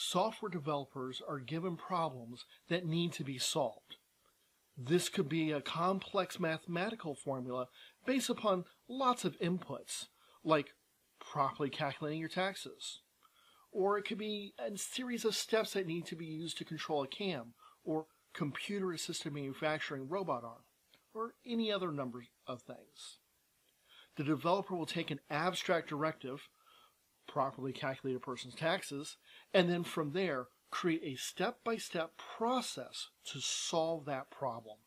Software developers are given problems that need to be solved. This could be a complex mathematical formula based upon lots of inputs, like properly calculating your taxes. Or it could be a series of steps that need to be used to control a CAM, or computer assisted manufacturing robot arm, or any other number of things. The developer will take an abstract directive, properly calculate a person's taxes, and then from there create a step by step process to solve that problem.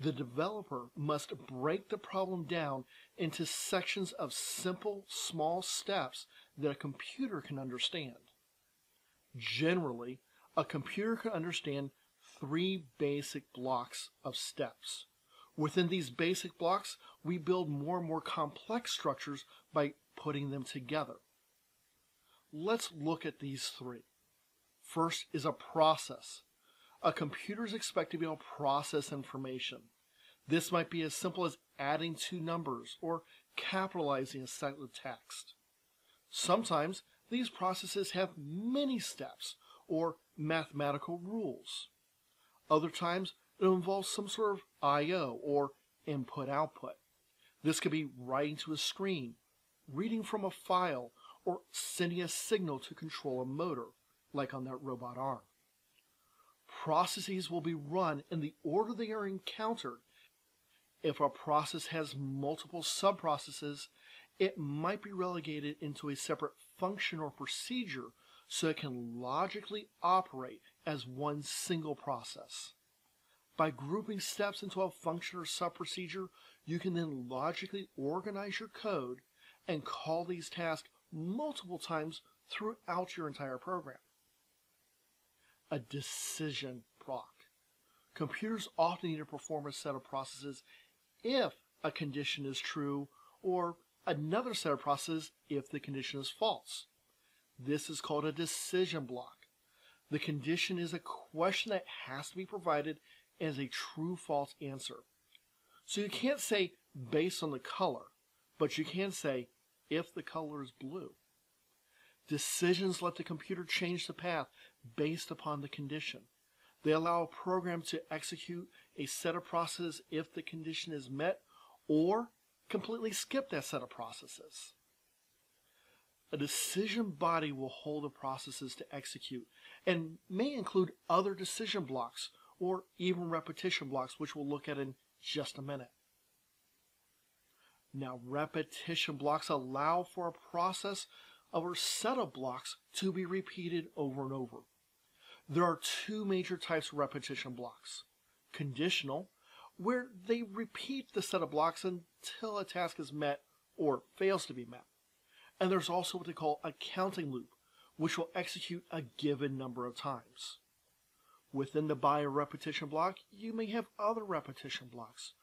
The developer must break the problem down into sections of simple, small steps that a computer can understand. Generally, a computer can understand three basic blocks of steps. Within these basic blocks, we build more and more complex structures by putting them together. Let's look at these three. First is a process. A computer is expected to be able to process information. This might be as simple as adding two numbers or capitalizing a set of text. Sometimes these processes have many steps or mathematical rules. Other times it involves some sort of I.O. or input output. This could be writing to a screen, reading from a file, or sending a signal to control a motor, like on that robot arm. Processes will be run in the order they are encountered. If a process has multiple subprocesses, it might be relegated into a separate function or procedure so it can logically operate as one single process. By grouping steps into a function or subprocedure, you can then logically organize your code and call these tasks multiple times throughout your entire program. A decision block. Computers often need to perform a set of processes if a condition is true or another set of processes if the condition is false. This is called a decision block. The condition is a question that has to be provided as a true false answer. So you can't say based on the color, but you can say if the color is blue. Decisions let the computer change the path based upon the condition. They allow a program to execute a set of processes if the condition is met or completely skip that set of processes. A decision body will hold the processes to execute and may include other decision blocks or even repetition blocks, which we'll look at in just a minute. Now, repetition blocks allow for a process of a set of blocks to be repeated over and over. There are two major types of repetition blocks. Conditional, where they repeat the set of blocks until a task is met or fails to be met. And there's also what they call a counting loop, which will execute a given number of times. Within the bio repetition block, you may have other repetition blocks,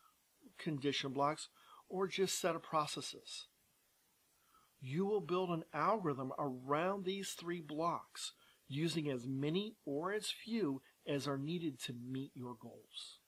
condition blocks, or just set of processes. You will build an algorithm around these three blocks using as many or as few as are needed to meet your goals.